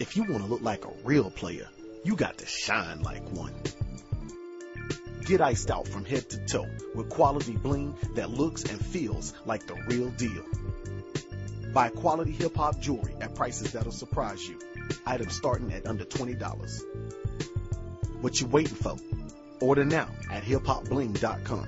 If you want to look like a real player, you got to shine like one. Get iced out from head to toe with quality bling that looks and feels like the real deal. Buy quality hip hop jewelry at prices that'll surprise you. Items starting at under $20. What you waiting for? Order now at hiphopbling.com.